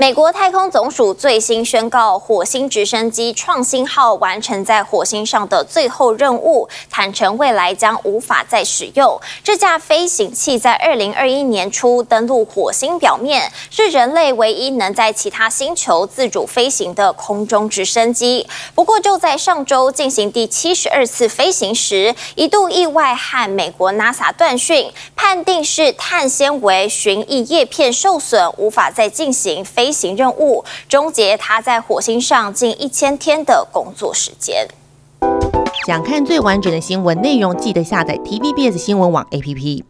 美国太空总署最新宣告，火星直升机创新号完成在火星上的最后任务，坦承未来将无法再使用这架飞行器。在二零二一年初登陆火星表面，是人类唯一能在其他星球自主飞行的空中直升机。不过，就在上周进行第七十二次飞行时，一度意外和美国 NASA 断讯，判定是碳纤维巡翼叶片受损，无法再进行飞。飞行任务终结他在火星上近一千天的工作时间。想看最完整的新闻内容，记得下载 TVBS 新闻网 APP。